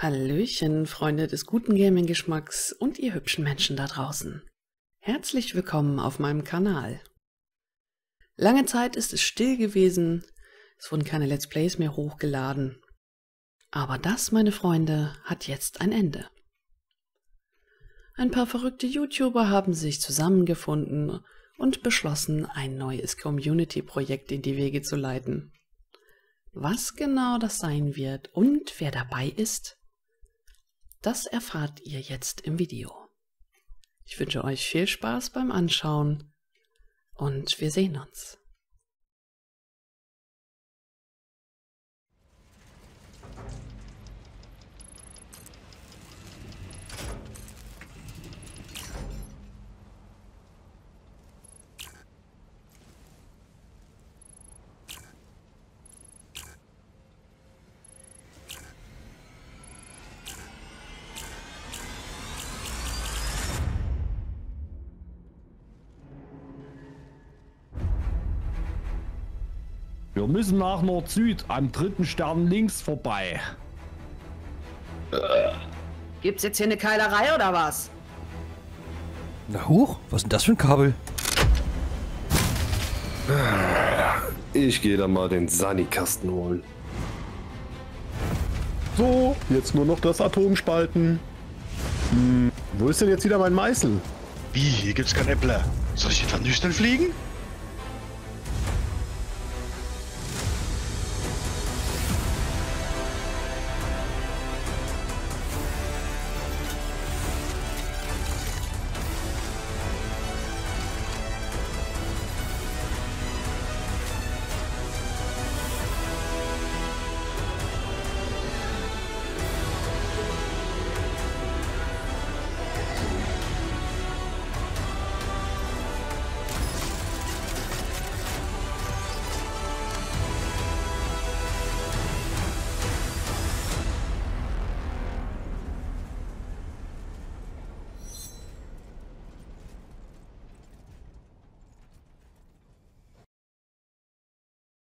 Hallöchen, Freunde des guten Gaming-Geschmacks und ihr hübschen Menschen da draußen. Herzlich willkommen auf meinem Kanal. Lange Zeit ist es still gewesen, es wurden keine Let's Plays mehr hochgeladen. Aber das, meine Freunde, hat jetzt ein Ende. Ein paar verrückte YouTuber haben sich zusammengefunden und beschlossen, ein neues Community-Projekt in die Wege zu leiten. Was genau das sein wird und wer dabei ist, das erfahrt ihr jetzt im Video. Ich wünsche euch viel Spaß beim Anschauen und wir sehen uns. Wir müssen nach Nord-Süd, am dritten Stern links vorbei. Gibt's jetzt hier eine Keilerei oder was? Na hoch, was ist denn das für ein Kabel? Ich gehe da mal den Sani-Kasten holen. So, jetzt nur noch das Atom spalten. Hm, wo ist denn jetzt wieder mein Meißel? Wie, hier gibt's kein Äppler. Soll ich etwa nüchtern fliegen?